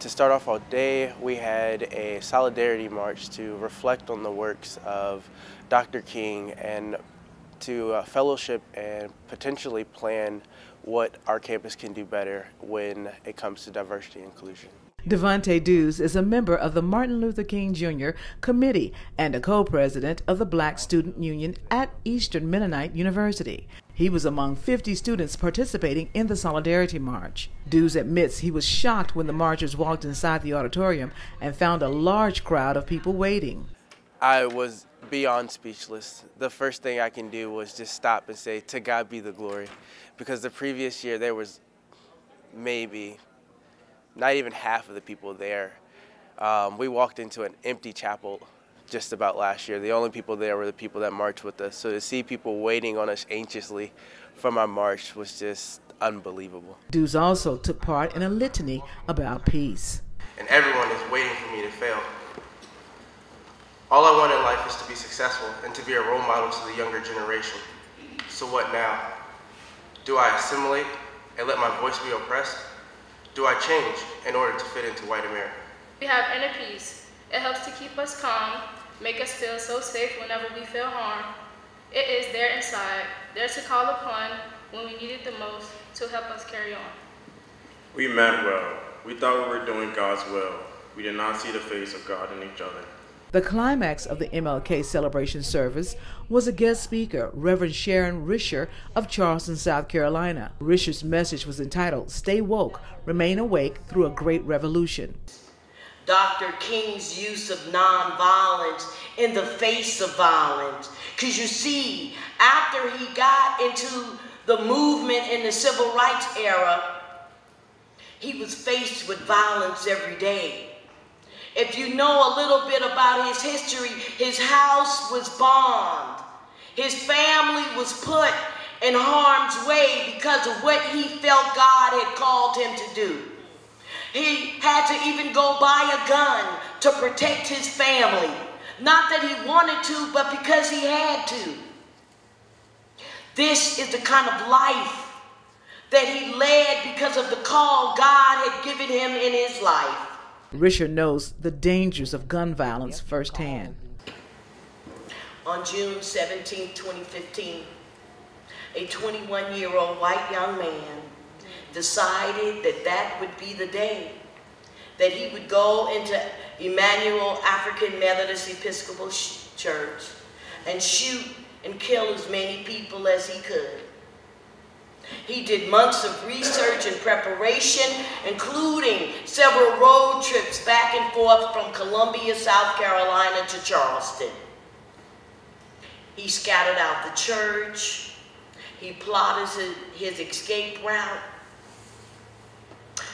To start off all day, we had a solidarity march to reflect on the works of Dr. King and to uh, fellowship and potentially plan what our campus can do better when it comes to diversity and inclusion. Devante Dews is a member of the Martin Luther King Jr. Committee and a co-president of the Black Student Union at Eastern Mennonite University. He was among 50 students participating in the Solidarity March. Dews admits he was shocked when the marchers walked inside the auditorium and found a large crowd of people waiting. I was beyond speechless. The first thing I can do was just stop and say, to God be the glory. Because the previous year there was maybe not even half of the people there. Um, we walked into an empty chapel just about last year. The only people there were the people that marched with us. So to see people waiting on us anxiously from our march was just unbelievable. Dews also took part in a litany about peace. And everyone is waiting for me to fail. All I want in life is to be successful and to be a role model to the younger generation. So what now? Do I assimilate and let my voice be oppressed? Do I change in order to fit into white America? We have inner peace. It helps to keep us calm make us feel so safe whenever we feel harm. It is there inside, there to call upon when we need it the most to help us carry on. We meant well. We thought we were doing God's will. We did not see the face of God in each other. The climax of the MLK celebration service was a guest speaker, Reverend Sharon Risher of Charleston, South Carolina. Risher's message was entitled Stay Woke, Remain Awake Through a Great Revolution. Dr. King's use of nonviolence in the face of violence. Because you see, after he got into the movement in the civil rights era, he was faced with violence every day. If you know a little bit about his history, his house was bombed. His family was put in harm's way because of what he felt God had called him to do. He had to even go buy a gun to protect his family. Not that he wanted to, but because he had to. This is the kind of life that he led because of the call God had given him in his life. Risher knows the dangers of gun violence firsthand. On June 17, 2015, a 21 year old white young man decided that that would be the day that he would go into Emmanuel African Methodist Episcopal Church and shoot and kill as many people as he could. He did months of research and preparation, including several road trips back and forth from Columbia, South Carolina to Charleston. He scouted out the church. He plotted his, his escape route.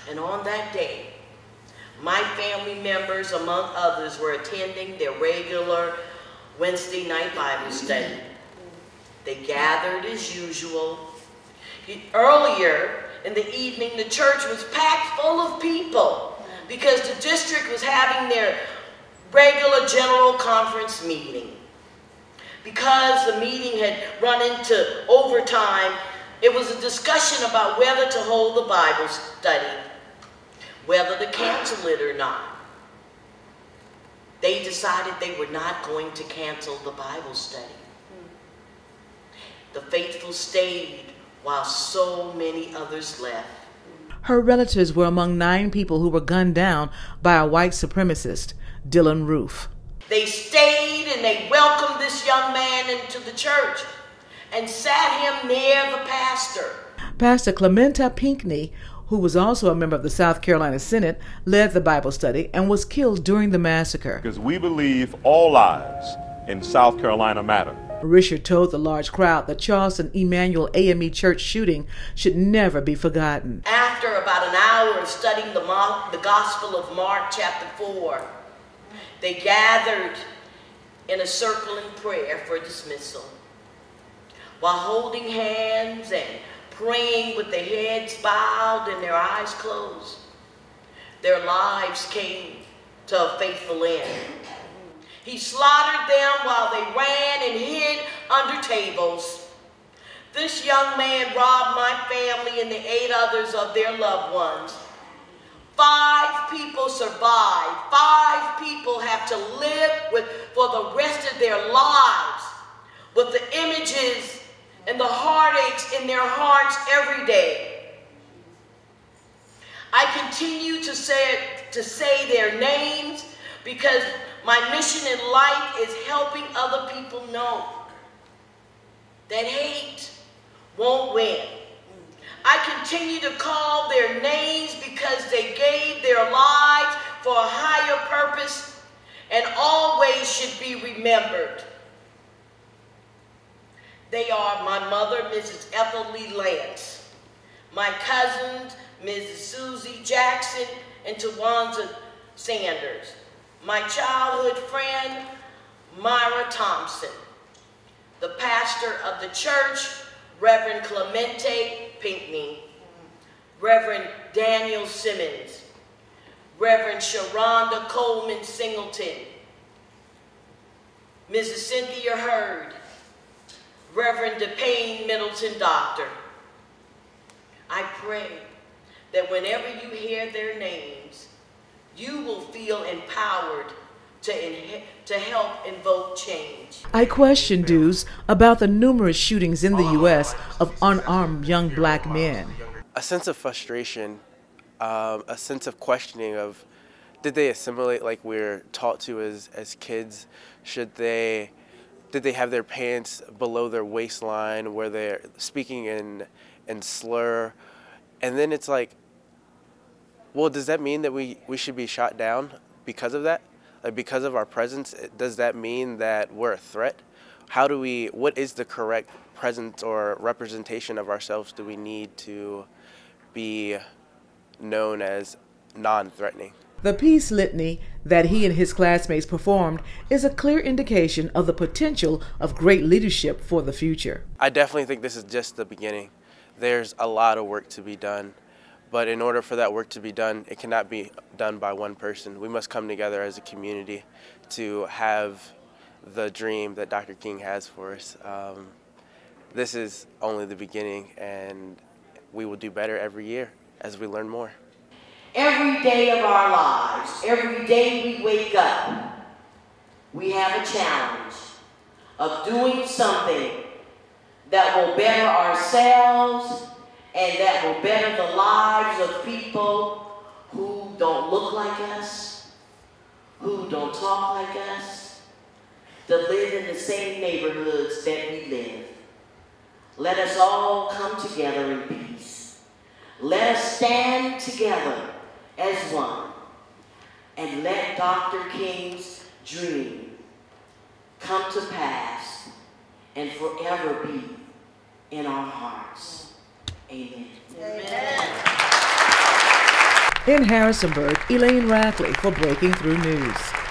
And on that day, my family members, among others, were attending their regular Wednesday night Bible study. They gathered as usual. Earlier in the evening, the church was packed full of people because the district was having their regular general conference meeting. Because the meeting had run into overtime, it was a discussion about whether to hold the Bible study whether to cancel it or not. They decided they were not going to cancel the Bible study. The faithful stayed while so many others left. Her relatives were among nine people who were gunned down by a white supremacist, Dylann Roof. They stayed and they welcomed this young man into the church and sat him near the pastor. Pastor Clementa Pinckney who was also a member of the South Carolina Senate, led the Bible study and was killed during the massacre. Because we believe all lives in South Carolina matter. Risher told the large crowd that Charleston Emmanuel AME Church shooting should never be forgotten. After about an hour of studying the, the Gospel of Mark, chapter 4, they gathered in a circle in prayer for dismissal. While holding hands and praying with their heads bowed and their eyes closed. Their lives came to a faithful end. He slaughtered them while they ran and hid under tables. This young man robbed my family and the eight others of their loved ones. Five people survived. Five people have to live with for the rest of their lives with the images and the heartaches in their hearts every day. I continue to say, to say their names because my mission in life is helping other people know that hate won't win. I continue to call their names because they gave their lives for a higher purpose and always should be remembered. They are my mother, Mrs. Ethel Lee Lance, my cousins, Mrs. Susie Jackson and Tywanza Sanders, my childhood friend, Myra Thompson, the pastor of the church, Reverend Clementa Pinckney, Reverend Daniel Simmons, Reverend Sharonda Coleman Singleton, Mrs. Cynthia Hurd, Reverend DePayne Middleton Doctor. I pray that whenever you hear their names, you will feel empowered to, to help invoke change. I question Dews about the numerous shootings in the U.S. of unarmed young black men. A sense of frustration, um, a sense of questioning of did they assimilate like we're taught to as, as kids? Should they, did they have their pants below their waistline where they're speaking in, in slur? And then it's like, well, does that mean that we, we should be shot down because of that? Like because of our presence, does that mean that we're a threat? How do we, what is the correct presence or representation of ourselves do we need to be known as non-threatening? The peace litany that he and his classmates performed is a clear indication of the potential of great leadership for the future. I definitely think this is just the beginning. There's a lot of work to be done. But in order for that work to be done, it cannot be done by one person. We must come together as a community to have the dream that Dr. King has for us. Um, this is only the beginning, and we will do better every year as we learn more. Every day of our lives, every day we wake up, we have a challenge of doing something that will better ourselves and that will better the lives of people who don't look like us, who don't talk like us, that live in the same neighborhoods that we live. Let us all come together in peace. Let us stand together as one and let Dr. King's dream come to pass and forever be in our hearts. Amen. Amen. In Harrisonburg, Elaine Rackley for Breaking Through News.